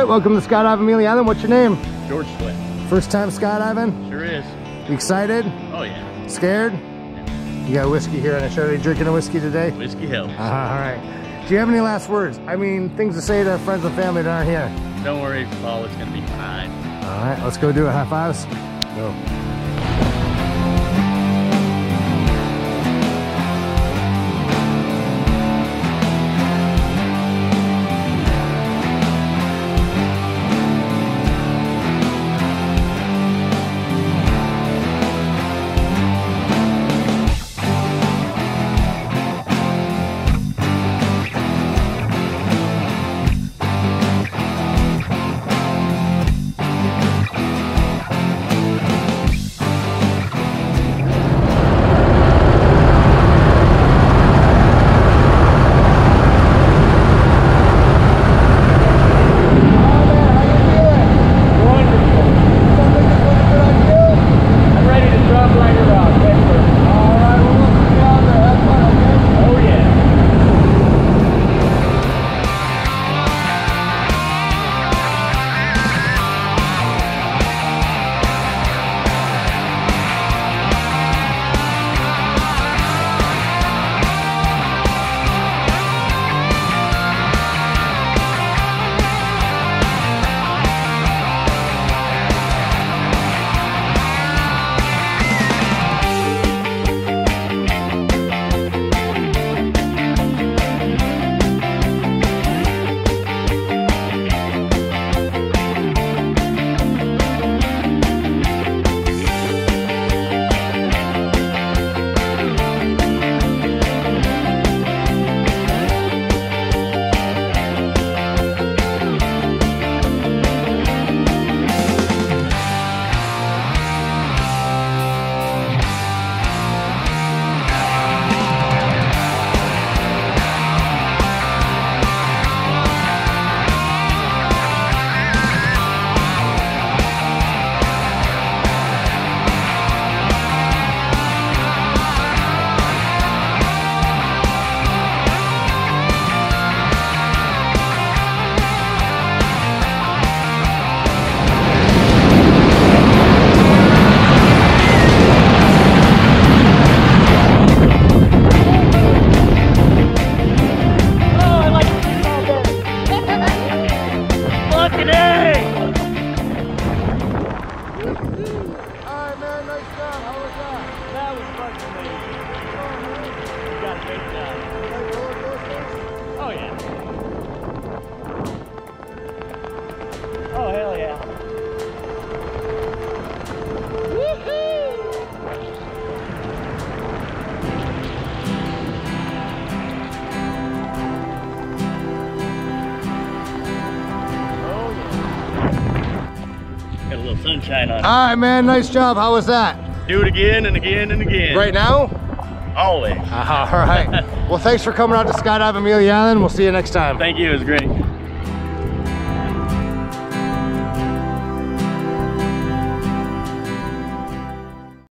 right, welcome to Skydiving Amelia Island. What's your name? George Sweat. First time skydiving? Sure is. You excited? Oh yeah. Scared? Yeah. You got whiskey here on the show. Are you drinking a whiskey today? Whiskey helps. Uh, all right. Do you have any last words? I mean, things to say to friends and family that aren't here. Don't worry, Paul. It's gonna be fine. All right, let's go do it. High fives. Go. Little sunshine on it. All right, man. Nice job. How was that? Do it again and again and again. Right now? Always. Uh, all right. well, thanks for coming out to Skydive Amelia Island. We'll see you next time. Thank you. It was great.